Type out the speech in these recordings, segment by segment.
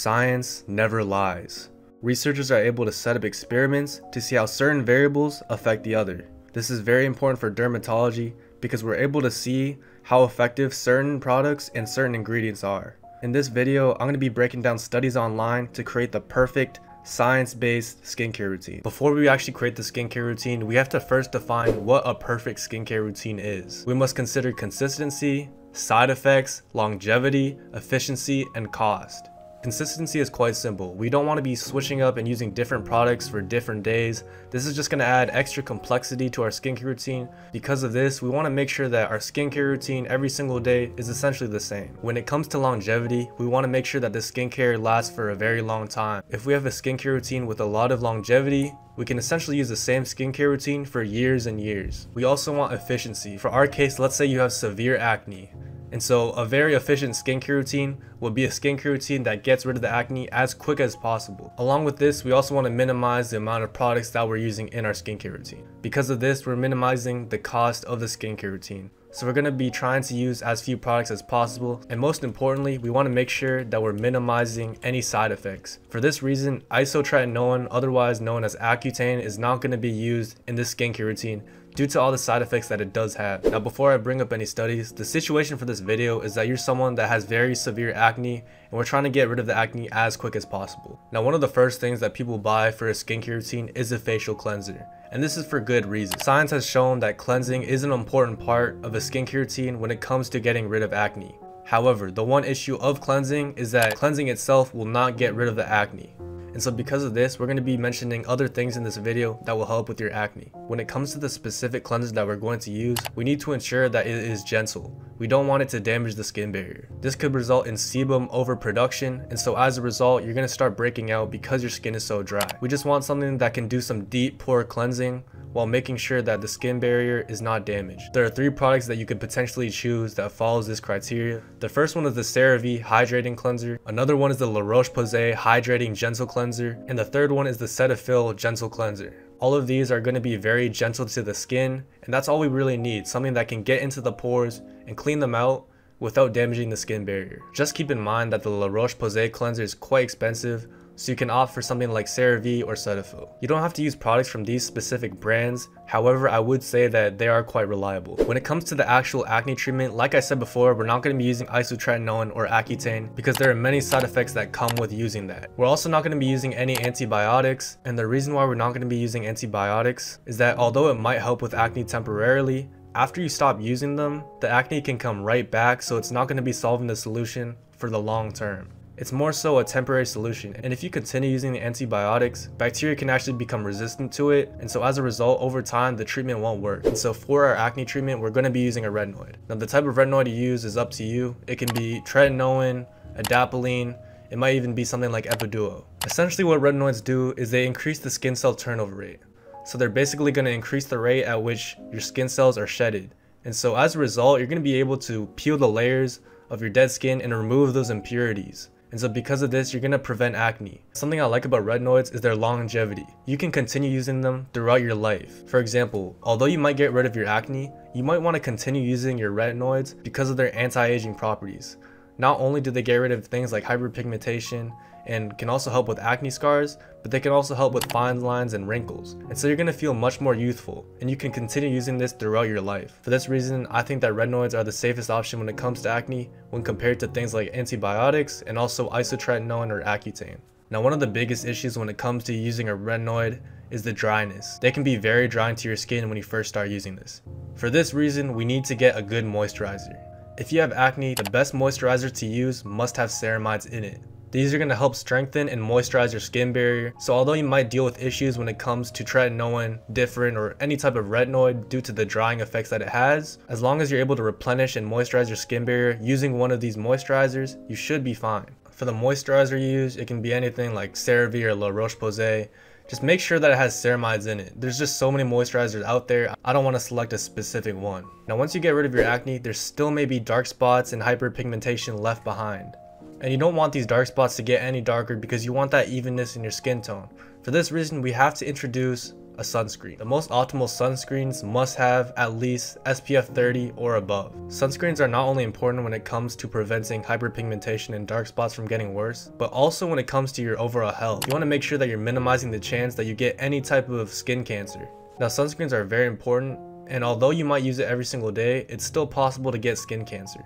Science never lies. Researchers are able to set up experiments to see how certain variables affect the other. This is very important for dermatology because we're able to see how effective certain products and certain ingredients are. In this video, I'm going to be breaking down studies online to create the perfect science-based skincare routine. Before we actually create the skincare routine, we have to first define what a perfect skincare routine is. We must consider consistency, side effects, longevity, efficiency, and cost. Consistency is quite simple. We don't want to be switching up and using different products for different days. This is just going to add extra complexity to our skincare routine. Because of this, we want to make sure that our skincare routine every single day is essentially the same. When it comes to longevity, we want to make sure that the skincare lasts for a very long time. If we have a skincare routine with a lot of longevity, we can essentially use the same skincare routine for years and years. We also want efficiency. For our case, let's say you have severe acne. And so a very efficient skincare routine would be a skincare routine that gets rid of the acne as quick as possible. Along with this, we also want to minimize the amount of products that we're using in our skincare routine. Because of this, we're minimizing the cost of the skincare routine. So we're going to be trying to use as few products as possible and most importantly we want to make sure that we're minimizing any side effects. For this reason isotretinoin otherwise known as Accutane is not going to be used in this skincare routine due to all the side effects that it does have. Now before I bring up any studies, the situation for this video is that you're someone that has very severe acne and we're trying to get rid of the acne as quick as possible. Now one of the first things that people buy for a skincare routine is a facial cleanser and this is for good reason. Science has shown that cleansing is an important part of a skincare routine when it comes to getting rid of acne. However, the one issue of cleansing is that cleansing itself will not get rid of the acne. And so because of this, we're going to be mentioning other things in this video that will help with your acne. When it comes to the specific cleanser that we're going to use, we need to ensure that it is gentle. We don't want it to damage the skin barrier. This could result in sebum overproduction, and so as a result, you're going to start breaking out because your skin is so dry. We just want something that can do some deep pore cleansing while making sure that the skin barrier is not damaged. There are three products that you could potentially choose that follows this criteria. The first one is the CeraVe Hydrating Cleanser. Another one is the La Roche-Posay Hydrating Gentle Cleanser. And the third one is the Cetaphil Gentle Cleanser. All of these are going to be very gentle to the skin and that's all we really need, something that can get into the pores and clean them out without damaging the skin barrier. Just keep in mind that the La Roche-Posay cleanser is quite expensive, so you can opt for something like CeraVe or Cetaphil. You don't have to use products from these specific brands, however I would say that they are quite reliable. When it comes to the actual acne treatment, like I said before, we're not going to be using isotretinoin or Accutane because there are many side effects that come with using that. We're also not going to be using any antibiotics, and the reason why we're not going to be using antibiotics is that although it might help with acne temporarily, after you stop using them, the acne can come right back so it's not going to be solving the solution for the long term. It's more so a temporary solution, and if you continue using the antibiotics, bacteria can actually become resistant to it, and so as a result, over time, the treatment won't work. And so for our acne treatment, we're going to be using a retinoid. Now the type of retinoid you use is up to you. It can be tretinoin, adapalene, it might even be something like Epiduo. Essentially what retinoids do is they increase the skin cell turnover rate. So they're basically going to increase the rate at which your skin cells are shedded. And so as a result, you're going to be able to peel the layers of your dead skin and remove those impurities. And so because of this, you're going to prevent acne. Something I like about retinoids is their longevity. You can continue using them throughout your life. For example, although you might get rid of your acne, you might want to continue using your retinoids because of their anti-aging properties. Not only do they get rid of things like hyperpigmentation and can also help with acne scars, but they can also help with fine lines and wrinkles. And so you're going to feel much more youthful, and you can continue using this throughout your life. For this reason, I think that retinoids are the safest option when it comes to acne when compared to things like antibiotics and also isotretinoin or Accutane. Now one of the biggest issues when it comes to using a retinoid is the dryness. They can be very drying to your skin when you first start using this. For this reason, we need to get a good moisturizer. If you have acne, the best moisturizer to use must have ceramides in it. These are going to help strengthen and moisturize your skin barrier. So although you might deal with issues when it comes to tretinoin, Differin, or any type of retinoid due to the drying effects that it has, as long as you're able to replenish and moisturize your skin barrier using one of these moisturizers, you should be fine. For the moisturizer you use, it can be anything like CeraVe or La Roche-Posay. Just make sure that it has ceramides in it. There's just so many moisturizers out there, I don't want to select a specific one. Now once you get rid of your acne, there still may be dark spots and hyperpigmentation left behind. And you don't want these dark spots to get any darker because you want that evenness in your skin tone. For this reason, we have to introduce a sunscreen. The most optimal sunscreens must have at least SPF 30 or above. Sunscreens are not only important when it comes to preventing hyperpigmentation and dark spots from getting worse, but also when it comes to your overall health. You want to make sure that you're minimizing the chance that you get any type of skin cancer. Now sunscreens are very important and although you might use it every single day, it's still possible to get skin cancer.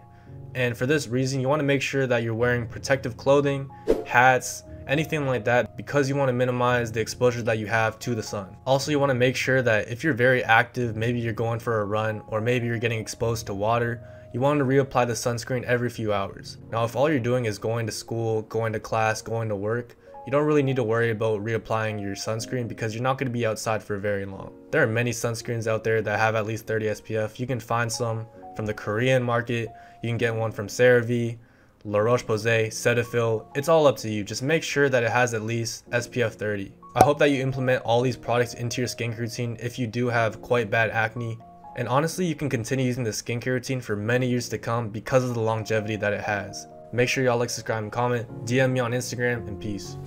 And for this reason, you want to make sure that you're wearing protective clothing, hats, anything like that because you want to minimize the exposure that you have to the sun. Also, you want to make sure that if you're very active, maybe you're going for a run or maybe you're getting exposed to water, you want to reapply the sunscreen every few hours. Now, if all you're doing is going to school, going to class, going to work, you don't really need to worry about reapplying your sunscreen because you're not going to be outside for very long. There are many sunscreens out there that have at least 30 SPF. You can find some from the Korean market, you can get one from CeraVe, La Roche-Posay, Cetaphil, it's all up to you. Just make sure that it has at least SPF 30. I hope that you implement all these products into your skincare routine if you do have quite bad acne. And honestly, you can continue using the skincare routine for many years to come because of the longevity that it has. Make sure y'all like, subscribe, and comment. DM me on Instagram, and peace.